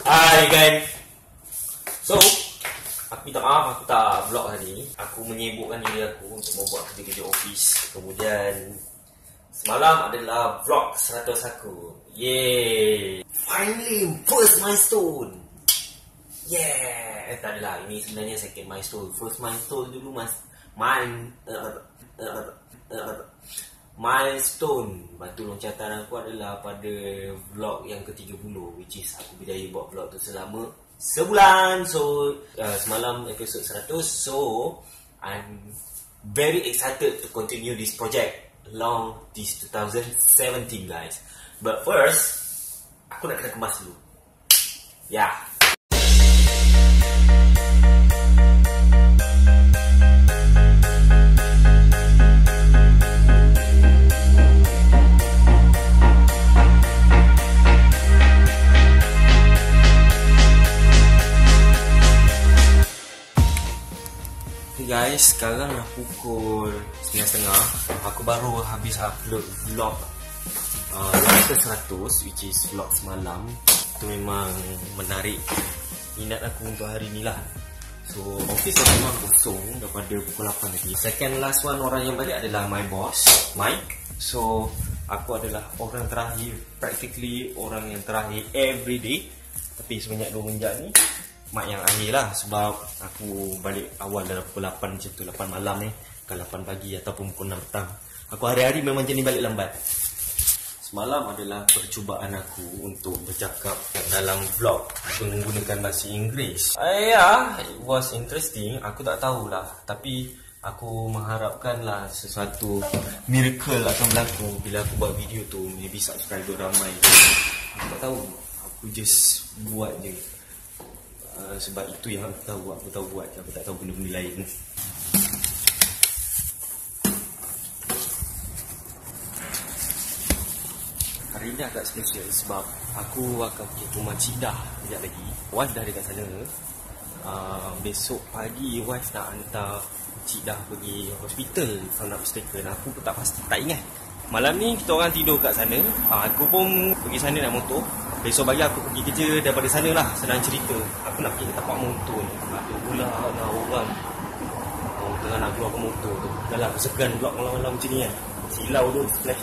Hai kan So Aku minta maaf aku tak vlog hari ni. Aku menyibukkan diri aku untuk membuat kerja-kerja office Kemudian Semalam adalah vlog 100 aku. Yeay. Finally first milestone. Yeah. Eh, Tak adalah. Ini sebenarnya second milestone. First milestone dulu mas Mine uh, uh, uh, Milestone. Batu loncatan aku adalah pada vlog yang ke-30 Which is aku berjaya buat vlog tu selama sebulan. So uh, semalam episode 100 So I'm very excited to continue this project. Along this 2017 guys. But first Aku nak kena kemas dulu. Yeah. Guys, sekarang dah pukul 9.30 Aku baru habis upload vlog Vlog ke 100 which is vlog semalam. Itu memang menarik minat aku untuk hari ni lah. So office dah memang kosong daripada pukul 8 lagi Second last one orang yang balik adalah my boss, Mike. So aku adalah orang terakhir, practically orang yang terakhir every day Tapi sebanyak 2 menjak ni mak yang akhir lah. Sebab aku balik awal dalam pukul 8 macam tu 8 malam ni ke 8 pagi ataupun pukul 6 petang. Aku hari-hari memang jenis balik lambat. Semalam adalah percubaan aku untuk bercakap dalam vlog aku menggunakan bahasa Inggeris. Uh, ya yeah, it was interesting. Aku tak tahulah. Tapi aku mengharapkan lah sesuatu miracle akan berlaku bila aku buat video tu. Maybe subscriber ramai. Aku tak tahu. Aku just buat je Ah, sebab itu yang aku tahu aku tahu buat aku tak tahu benda-benda lain. Hari ni agak special sebab aku akan pergi rumah cik dah sekejap lagi. Wife dah dekat sana. Uh, besok pagi wife nak hantar cik dah pergi hospital. Kalau nak mistaken aku pun tak pasti tak ingat malam ni kita orang tidur kat sana. Uh, aku pun pergi sana nak motor. Besok pagi aku pergi kerja daripada sana lah Senang cerita. Aku nak pergi ke tapak motor ni. Ada pula ada orang. Oh tengah nak keluar ke motor tu. Dah lah aku segan blok malam-malam macam ni kan. Silau tu flash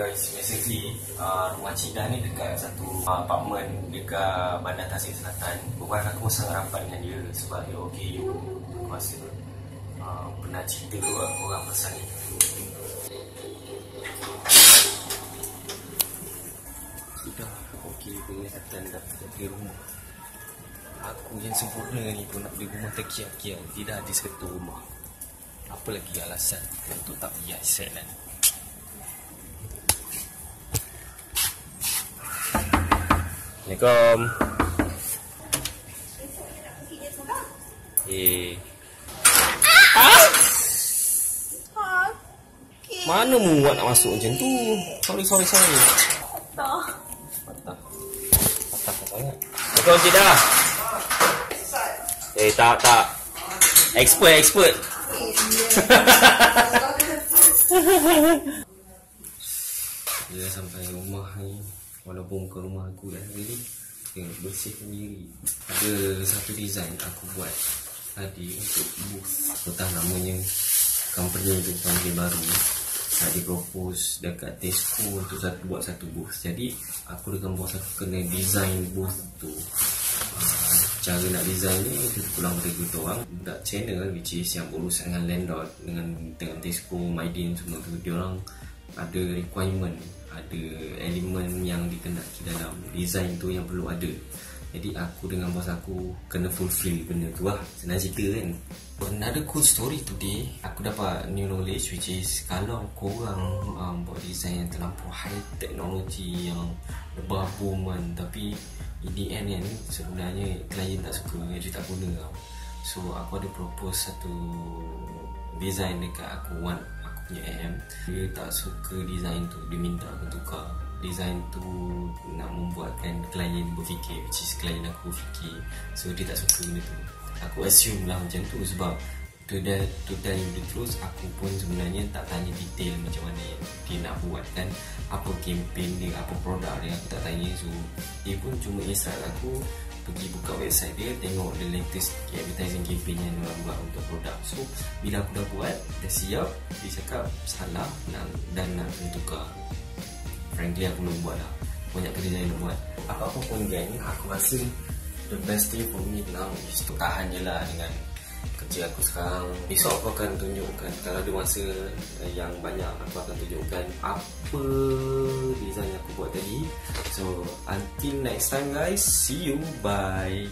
Guys, basically uh, rumah Cik Dah ni dekat satu uh, apartment dekat Bandar Tasik Selatan. Bukan aku sangat rapat dengan dia sebab dia okay you Aku uh, pernah cerita tu aku orang pasal ni. Sudah okey penglihatan dah di rumah. Aku yang sempurna ni pun nak beli rumah terkiak-kiak tidak ada satu rumah. Apa lagi alasan untuk tak pergi aset Assalamualaikum Eh Mana muat nak masuk macam tu? Sorry, sorry, sorry. Patah. Patah. Patah tak sangat. Betul okay, dah. Eh, tak, tak. Expert, expert. Bila sampai rumah ni, walaupun bukan rumah aku dah jadi, tengok bersihkan diri. Ada satu design aku buat tadi untuk booth. Tahu namanya company tu company baru nak propose dekat Tesco untuk satu buat satu booth. Jadi aku dengan bos aku kena design booth tu. Uh, cara nak design ni kita pulang pada orang budak channel which is yang berurusan dengan landlord dengan dengan Tesco, Maidin semua tu dia orang ada requirement ada elemen yang dikendaki dalam design tu yang perlu ada. Jadi aku dengan bos aku kena fulfill benda tu lah. Senang cerita kan? Another cool story today aku dapat new knowledge which is kalau korang um, buat design yang terlampau high technology yang lebah boom kan tapi in the end kan sebenarnya klien tak suka jadi tak guna tau. So aku ada propose satu design dekat aku one punya AM dia tak suka design tu. Dia minta aku tukar. Design tu nak membuatkan klien berfikir which is klien aku berfikir so dia tak suka benda tu. Aku assume lah macam tu sebab to tell, to tell you the truth aku pun sebenarnya tak tanya detail macam mana dia nak buat kan apa campaign dia apa produk dia aku tak tanya. So dia pun cuma instruct aku pergi buka website dia tengok the latest advertising campaign yang dia buat untuk produk. So bila aku dah buat dah siap dia cakap salah dan nak tukar frankly aku belum buat lah. Banyak kerja yang nak buat. Apa-apa pun gang aku rasa the best thing for me now is to tahan je lah dengan kerja aku sekarang. Besok aku akan tunjukkan kalau ada masa yang banyak aku akan tunjukkan apa design yang aku buat tadi. So until next time guys see you. Bye